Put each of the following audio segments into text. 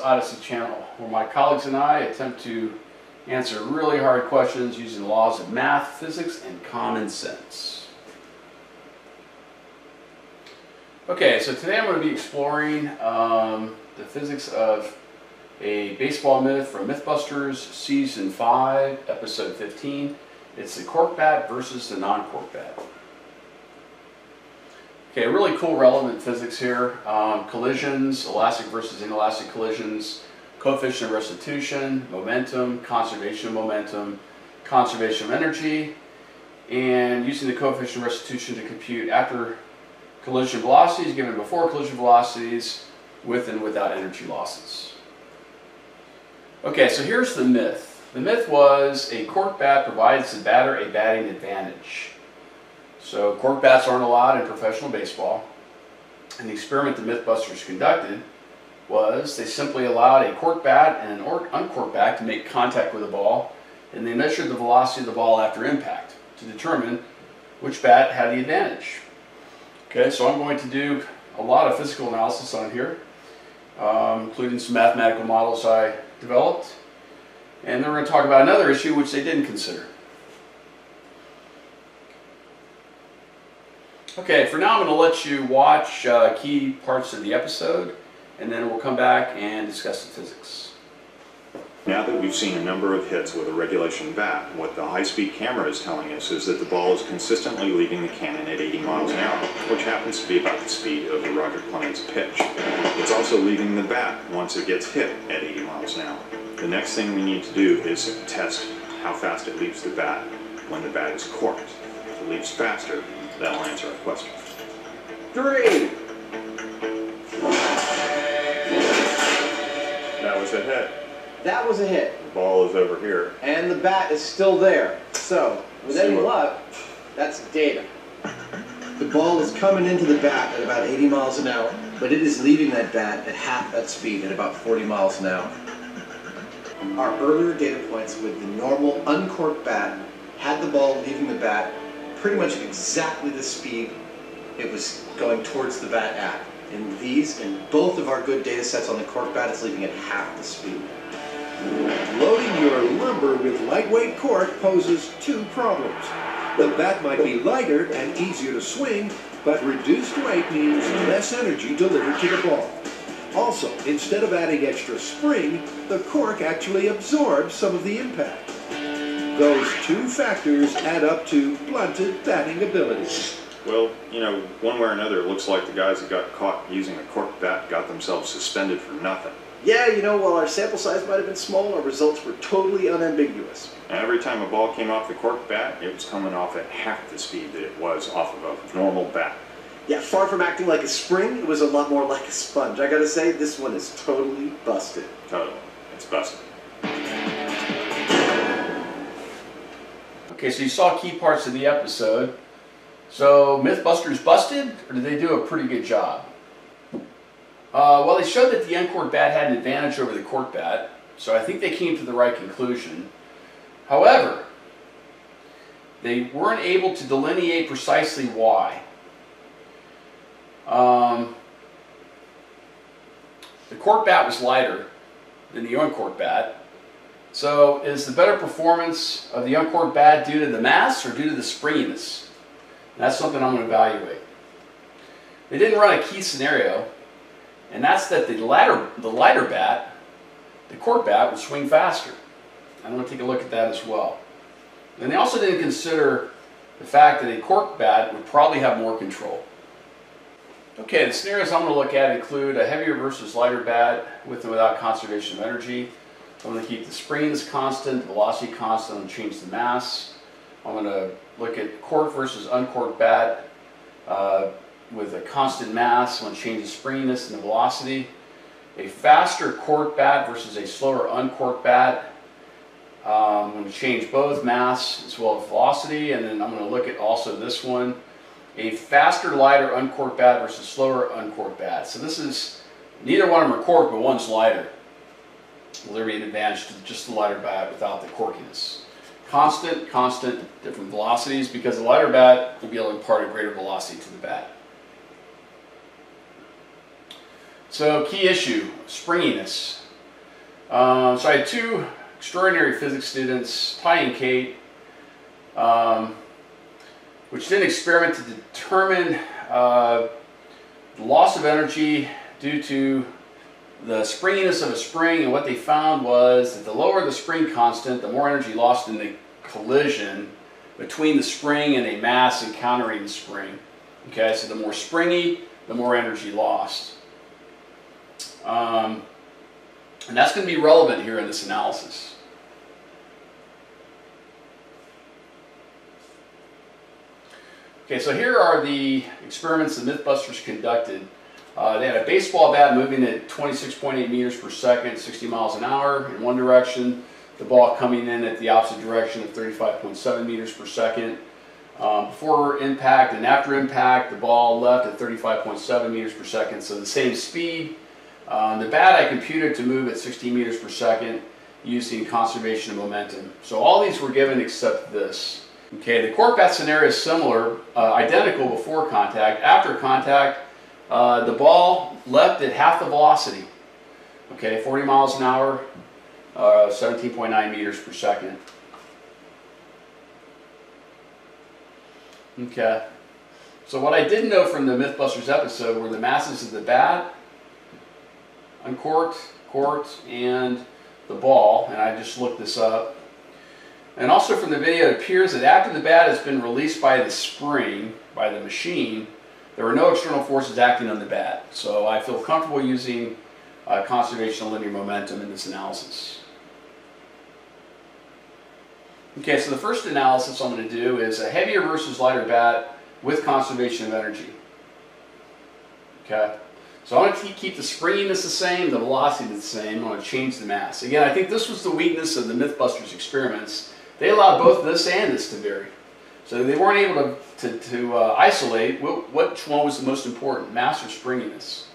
Odyssey channel, where my colleagues and I attempt to answer really hard questions using the laws of math, physics, and common sense. Okay, so today I'm going to be exploring um, the physics of a baseball myth from Mythbusters Season 5, Episode 15. It's the cork bat versus the non-cork bat. Okay, really cool relevant physics here. Um, collisions, elastic versus inelastic collisions, coefficient of restitution, momentum, conservation of momentum, conservation of energy, and using the coefficient of restitution to compute after collision velocities given before collision velocities with and without energy losses. Okay, so here's the myth. The myth was a cork bat provides the batter a batting advantage. So cork bats aren't allowed in professional baseball. And the experiment the Mythbusters conducted was they simply allowed a cork bat and an uncork bat to make contact with a ball, and they measured the velocity of the ball after impact to determine which bat had the advantage. Okay, so I'm going to do a lot of physical analysis on here, um, including some mathematical models I developed. And then we're going to talk about another issue which they didn't consider. Okay, for now I'm going to let you watch uh, key parts of the episode, and then we'll come back and discuss the physics. Now that we've seen a number of hits with a regulation bat, what the high-speed camera is telling us is that the ball is consistently leaving the cannon at 80 miles an hour, which happens to be about the speed of the Roger Clemens pitch. It's also leaving the bat once it gets hit at 80 miles an hour. The next thing we need to do is test how fast it leaves the bat when the bat is corked. If it leaves faster, That'll answer our question. Three. That was a hit. That was a hit. The ball is over here. And the bat is still there. So, with See any what- luck, that's data. The ball is coming into the bat at about 80 miles an hour, but it is leaving that bat at half that speed at about 40 miles an hour. Our earlier data points with the normal uncorked bat had the ball leaving the bat pretty much exactly the speed it was going towards the bat at. In these, and both of our good data sets on the cork bat, it's leaving at half the speed. Loading your lumber with lightweight cork poses two problems. The bat might be lighter and easier to swing, but reduced weight means less energy delivered to the ball. Also, instead of adding extra spring, the cork actually absorbs some of the impact. Those two factors add up to blunted batting ability. Well, you know, one way or another, it looks like the guys that got caught using a cork bat got themselves suspended for nothing. Yeah, you know, while our sample size might have been small, our results were totally unambiguous. Every time a ball came off the cork bat, it was coming off at half the speed that it was off of a normal bat. Yeah, far from acting like a spring, it was a lot more like a sponge. I gotta say, this one is totally busted. Totally. It's busted. Okay, so you saw key parts of the episode. So, Mythbusters busted, or did they do a pretty good job? Uh, well, they showed that the uncorked bat had an advantage over the cork bat, so I think they came to the right conclusion. However, they weren't able to delineate precisely why. Um, the cork bat was lighter than the uncorked bat, so is the better performance of the uncorked bat due to the mass or due to the springiness? And that's something I'm going to evaluate. They didn't run a key scenario, and that's that the lighter, the lighter bat, the cork bat, would swing faster. I'm going to take a look at that as well. And they also didn't consider the fact that a cork bat would probably have more control. Okay, the scenarios I'm going to look at include a heavier versus lighter bat with and without conservation of energy, I'm going to keep the springs constant, velocity constant, and change the mass. I'm going to look at cork versus uncorked bat uh, with a constant mass. I'm going to change the springiness and the velocity. A faster cork bat versus a slower uncorked bat. Um, I'm going to change both mass as well as velocity. And then I'm going to look at also this one. A faster, lighter uncorked bat versus slower uncorked bat. So this is, neither one of them are corked, but one's lighter. Will there be an advantage to just the lighter bat without the corkiness? Constant, constant, different velocities because the lighter bat will be able to impart a greater velocity to the bat. So key issue, springiness. Um, so I had two extraordinary physics students, Ty and Kate, um, which did an experiment to determine uh, the loss of energy due to the springiness of a spring. And what they found was that the lower the spring constant, the more energy lost in the collision between the spring and a mass encountering the spring. Okay, so the more springy, the more energy lost. Um, and that's going to be relevant here in this analysis. Okay, so here are the experiments the Mythbusters conducted. Uh, they had a baseball bat moving at 26.8 meters per second, 60 miles an hour in one direction. The ball coming in at the opposite direction at 35.7 meters per second. Um, before impact and after impact, the ball left at 35.7 meters per second, so the same speed. Uh, the bat I computed to move at 16 meters per second using conservation of momentum. So all these were given except this. Okay, the cork bat scenario is similar, uh, identical before contact. After contact, uh, the ball left at half the velocity. Okay, 40 miles an hour, uh, 17.9 meters per second. Okay. So what I didn't know from the Mythbusters episode were the masses of the bat, uncorked, corked, and the ball, and I just looked this up. And also from the video, it appears that after the bat has been released by the spring, by the machine, there were no external forces acting on the bat. So I feel comfortable using uh, conservation of linear momentum in this analysis. Okay, so the first analysis I'm going to do is a heavier versus lighter bat with conservation of energy. Okay, so I want to keep the springiness the same, the velocity the same. I want to change the mass. Again, I think this was the weakness of the Mythbusters experiments. They allowed both this and this to vary. So they weren't able to, to, to uh, isolate which one was the most important, mass or springiness.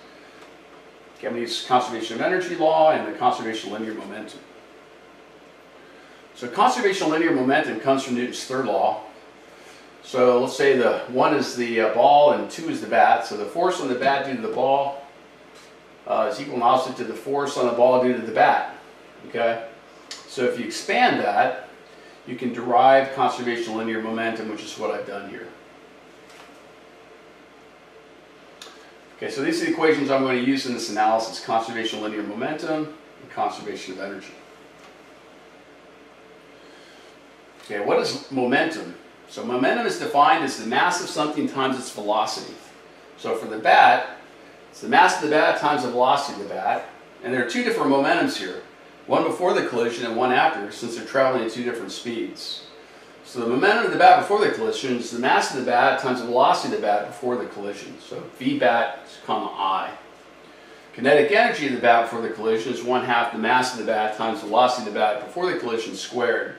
Use conservation of energy law and the conservation of linear momentum. So conservation of linear momentum comes from Newton's third law. So let's say the one is the uh, ball and two is the bat. So the force on the bat due to the ball uh, is equal and opposite to the force on the ball due to the bat. Okay. So if you expand that, you can derive conservation linear momentum, which is what I've done here. Okay, so these are the equations I'm going to use in this analysis, conservation of linear momentum and conservation of energy. Okay, what is momentum? So momentum is defined as the mass of something times its velocity. So for the bat, it's the mass of the bat times the velocity of the bat. And there are two different momentums here. One before the collision and one after, since they're traveling at two different speeds. So the momentum of the bat before the collision is the mass of the bat times the velocity of the bat before the collision. So V bat comma I. Kinetic energy of the bat before the collision is one half the mass of the bat times the velocity of the bat before the collision squared.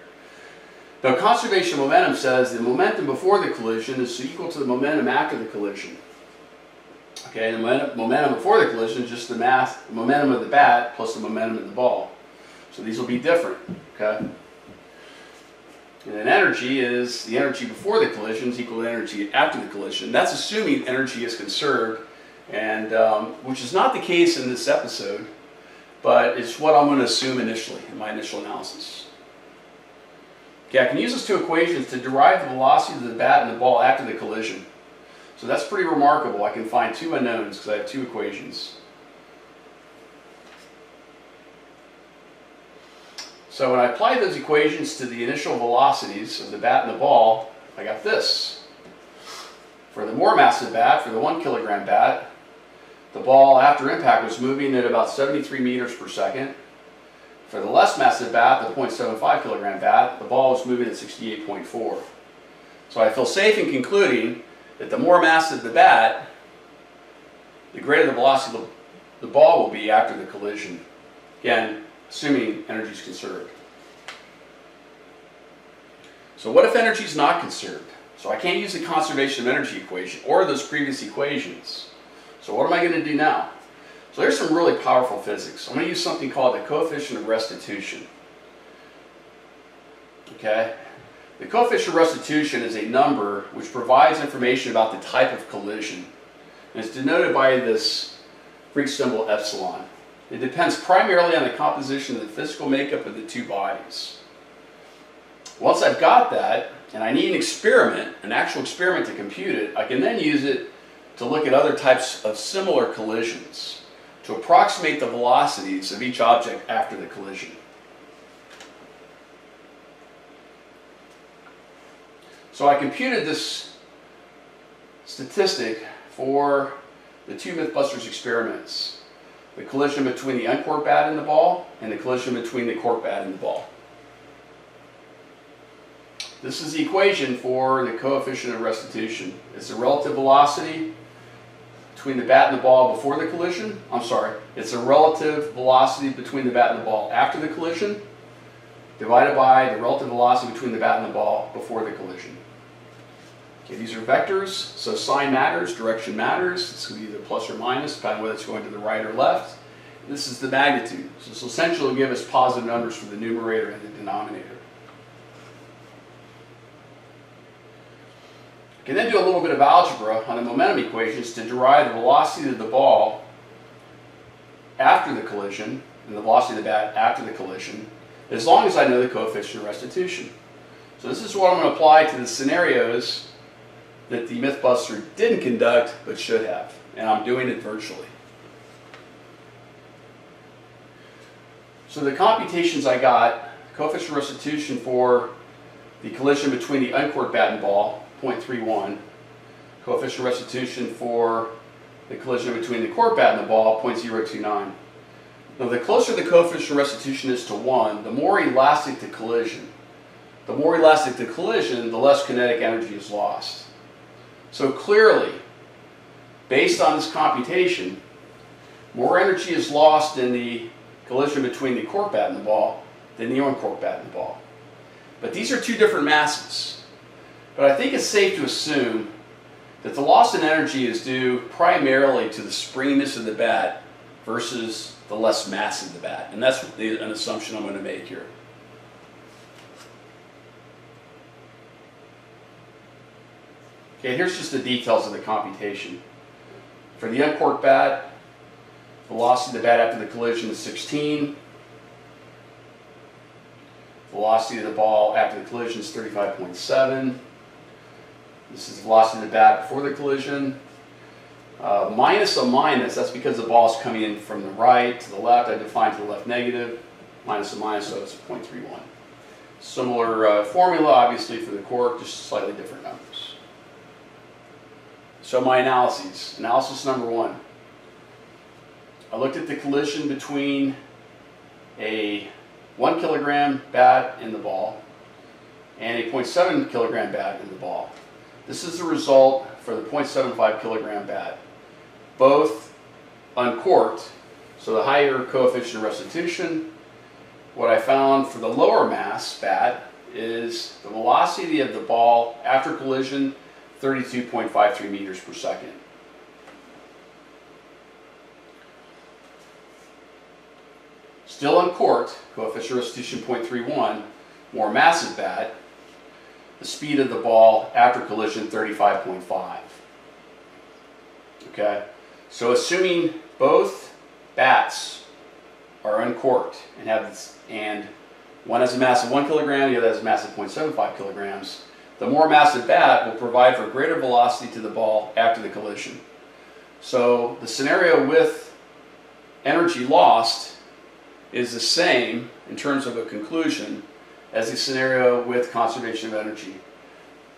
Now conservation of momentum says the momentum before the collision is equal to the momentum after the collision. Okay, the momentum before the collision is just the mass, the momentum of the bat plus the momentum of the ball. So these will be different, okay? And energy is the energy before the collision is equal to energy after the collision. That's assuming energy is conserved, and um, which is not the case in this episode, but it's what I'm going to assume initially in my initial analysis. Okay, I can use those two equations to derive the velocity of the bat and the ball after the collision. So that's pretty remarkable. I can find two unknowns because I have two equations. So when I apply those equations to the initial velocities of the bat and the ball, I got this. For the more massive bat, for the one kilogram bat, the ball after impact was moving at about 73 meters per second. For the less massive bat, the 0.75 kilogram bat, the ball was moving at 68.4. So I feel safe in concluding that the more massive the bat, the greater the velocity the ball will be after the collision. Again, assuming energy is conserved. So what if energy is not conserved? So I can't use the conservation of energy equation or those previous equations. So what am I going to do now? So there's some really powerful physics. I'm going to use something called the coefficient of restitution. Okay? The coefficient of restitution is a number which provides information about the type of collision. And it's denoted by this Greek symbol epsilon. It depends primarily on the composition of the physical makeup of the two bodies. Once I've got that, and I need an experiment, an actual experiment to compute it, I can then use it to look at other types of similar collisions to approximate the velocities of each object after the collision. So I computed this statistic for the two Mythbusters experiments. The collision between the uncorked bat and the ball, and the collision between the corked bat and the ball. This is the equation for the coefficient of restitution. It's the relative velocity between the bat and the ball before the collision. I'm sorry, it's the relative velocity between the bat and the ball after the collision, divided by the relative velocity between the bat and the ball before the collision. Okay, these are vectors, so sign matters, direction matters. It's going to be either plus or minus, depending whether it's going to the right or left. This is the magnitude. So this will essentially give us positive numbers for the numerator and the denominator. You can then do a little bit of algebra on the momentum equations to derive the velocity of the ball after the collision and the velocity of the bat after the collision, as long as I know the coefficient of restitution. So this is what I'm going to apply to the scenarios that the Mythbuster didn't conduct but should have, and I'm doing it virtually. So the computations I got, coefficient of restitution for the collision between the uncorked bat and ball, 0.31. Coefficient of restitution for the collision between the corked bat and the ball, 0.029. Now the closer the coefficient of restitution is to 1, the more elastic the collision. The more elastic the collision, the less kinetic energy is lost. So clearly, based on this computation, more energy is lost in the collision between the cork bat and the ball than the uncorked bat and the ball. But these are two different masses. But I think it's safe to assume that the loss in energy is due primarily to the springiness of the bat versus the less mass of the bat. And that's an assumption I'm going to make here. Okay, here's just the details of the computation. For the uncorked bat, velocity of the bat after the collision is 16. Velocity of the ball after the collision is 35.7. This is the velocity of the bat before the collision. Uh, minus a minus, that's because the ball is coming in from the right to the left. I defined to the left negative. Minus a minus, so it's 0.31. Similar uh, formula, obviously, for the cork, just slightly different numbers. So my analyses. Analysis number one. I looked at the collision between a 1 kilogram bat in the ball and a 0.7 kilogram bat in the ball. This is the result for the 0.75 kilogram bat. Both uncorked, so the higher coefficient of restitution. What I found for the lower mass bat is the velocity of the ball after collision 32.53 meters per second. Still uncorked, coefficient of restitution 0.31, more massive bat, the speed of the ball after collision 35.5. Okay, so assuming both bats are uncorked and have this, and one has a mass of 1 kilogram, the other has a mass of 0.75 kilograms, the more massive bat will provide for greater velocity to the ball after the collision. So the scenario with energy lost is the same in terms of a conclusion as the scenario with conservation of energy.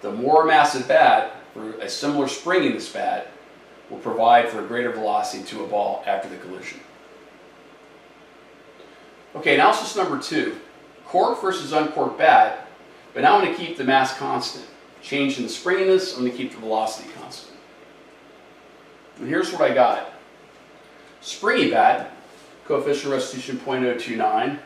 The more massive bat, for a similar spring in this bat, will provide for a greater velocity to a ball after the collision. Okay, analysis number two. Cork versus uncorked bat, but now I'm going to keep the mass constant. Change in the springiness, I'm going to keep the velocity constant. And here's what I got. Springy bat, coefficient of restitution 0.029,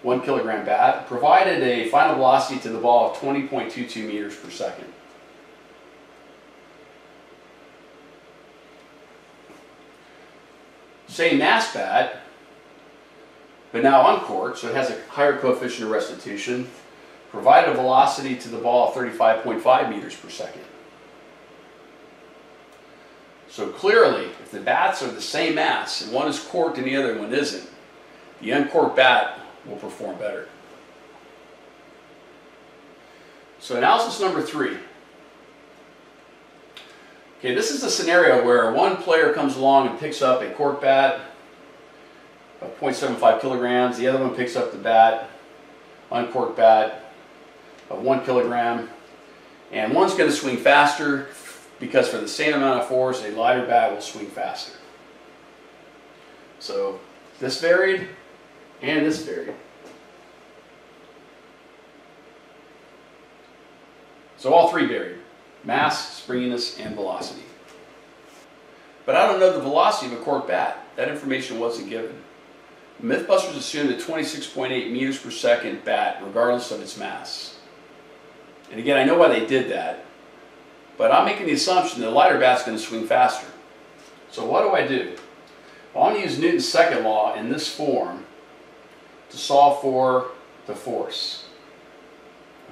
1 kilogram bat, provided a final velocity to the ball of 20.22 meters per second. Same mass bat, but now uncorked, so it has a higher coefficient of restitution, provided a velocity to the ball of 35.5 meters per second. So clearly, if the bats are the same mass and one is corked and the other one isn't, the uncorked bat will perform better. So analysis number three. Okay, this is a scenario where one player comes along and picks up a cork bat of 0.75 kilograms, the other one picks up the bat, uncorked bat of one kilogram, and one's going to swing faster because for the same amount of force, a lighter bat will swing faster. So this varied and this varied. So all three varied, mass, springiness, and velocity. But I don't know the velocity of a cork bat. That information wasn't given. Mythbusters assumed a 26.8 meters per second bat regardless of its mass. And again, I know why they did that, but I'm making the assumption that a lighter bat's going to swing faster. So what do I do? Well, I'm going to use Newton's second law in this form to solve for the force.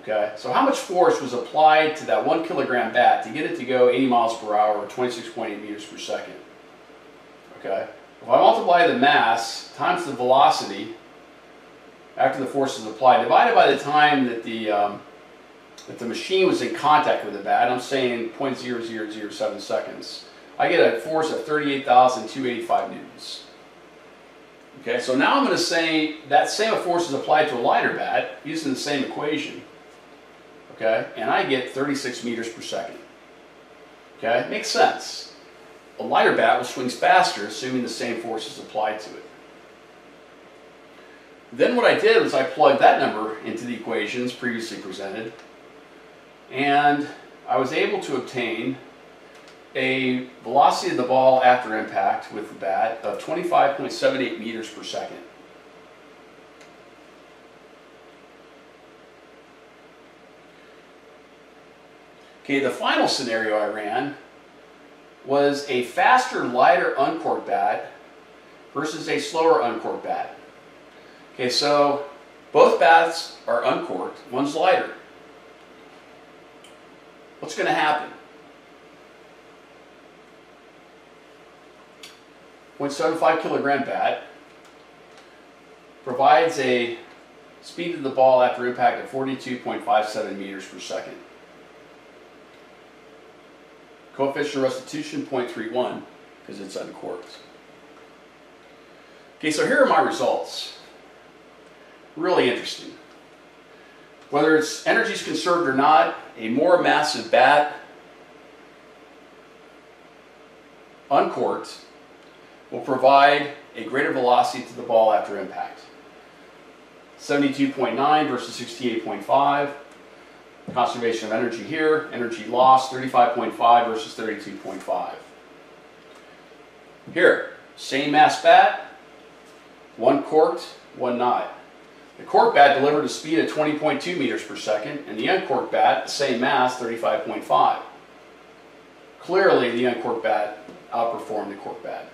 Okay, so how much force was applied to that one kilogram bat to get it to go 80 miles per hour or 26.8 meters per second? Okay, if I multiply the mass times the velocity after the force is applied, divided by the time that the um, that the machine was in contact with the bat, I'm saying 0.0007 seconds, I get a force of 38,285 newtons. Okay, so now I'm going to say that same force is applied to a lighter bat using the same equation. Okay, and I get 36 meters per second. Okay, makes sense. A lighter bat will swing faster assuming the same force is applied to it. Then what I did was I plugged that number into the equations previously presented and I was able to obtain a velocity of the ball after impact with the bat of 25.78 meters per second. Okay, the final scenario I ran was a faster, lighter uncorked bat versus a slower uncorked bat. Okay, so both bats are uncorked, one's lighter. What's going to happen? 0.75 kilogram bat provides a speed of the ball after impact of 42.57 meters per second. Coefficient of restitution 0.31 because it's uncorked. Okay, so here are my results. Really interesting. Whether its energy is conserved or not, a more massive bat, uncorked, will provide a greater velocity to the ball after impact. 72.9 versus 68.5. Conservation of energy here. Energy loss 35.5 versus 32.5. Here, same mass bat, one corked, one not. The corked bat delivered a speed of 20.2 meters per second, and the uncorked bat, same mass, 35.5. Clearly, the uncorked bat outperformed the corked bat.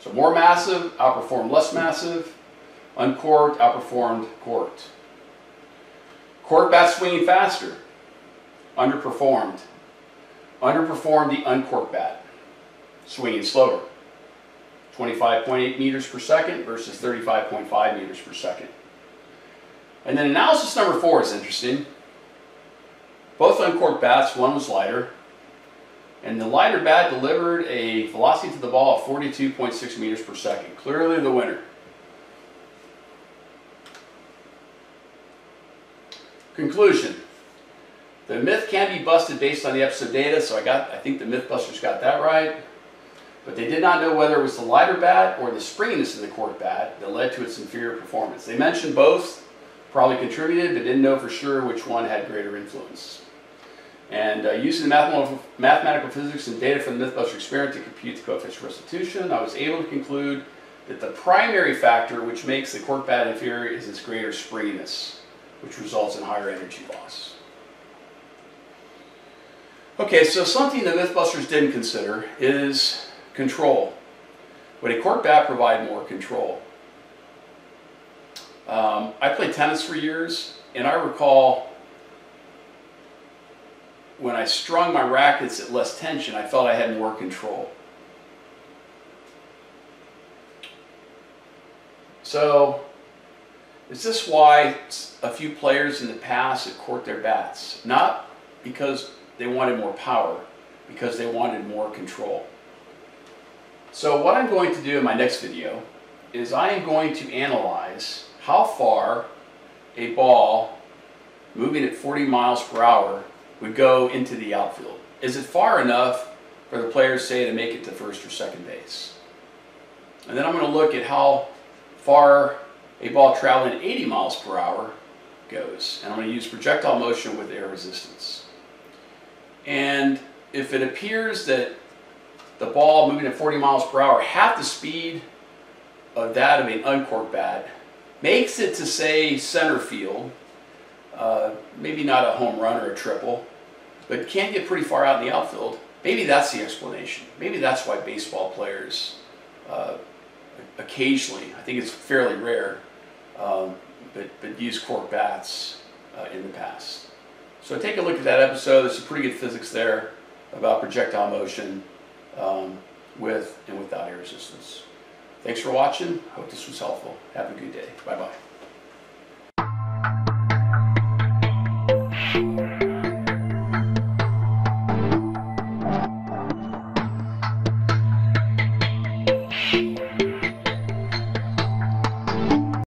So more massive, outperformed less massive. Uncorked, outperformed corked. Cork bat swinging faster, underperformed. Underperformed the uncorked bat, swinging slower. 25.8 meters per second versus 35.5 meters per second. And then analysis number four is interesting. Both uncorked bats, one was lighter, and the lighter bat delivered a velocity to the ball of 42.6 meters per second. Clearly the winner. Conclusion. The myth can be busted based on the episode data, so I got I think the Mythbusters got that right. But they did not know whether it was the lighter bat or the springiness of the cork bat that led to its inferior performance. They mentioned both probably contributed, but didn't know for sure which one had greater influence. And uh, using the mathematical, physics and data from the Mythbuster experiment to compute the coefficient of restitution, I was able to conclude that the primary factor which makes the cork bat inferior is its greater springiness, which results in higher energy loss. Okay, so something the Mythbusters didn't consider is control. Would a cork bat provide more control? Um, I played tennis for years, and I recall when I strung my rackets at less tension, I felt I had more control. So, is this why a few players in the past have corked their bats? Not because they wanted more power, because they wanted more control. So what I'm going to do in my next video is I am going to analyze how far a ball moving at 40 miles per hour would go into the outfield. Is it far enough for the players, say, to make it to first or second base? And then I'm going to look at how far a ball traveling 80 miles per hour goes. And I'm going to use projectile motion with air resistance. And if it appears that the ball moving at 40 miles per hour, half the speed of that of an uncorked bat, makes it to say center field, uh, maybe not a home run or a triple, but can get pretty far out in the outfield. Maybe that's the explanation. Maybe that's why baseball players uh, occasionally, I think it's fairly rare, um, but, but use cork bats uh, in the past. So take a look at that episode. There's some pretty good physics there about projectile motion um, with and without air resistance. Thanks for watching. Hope this was helpful. Have a good day. Bye bye.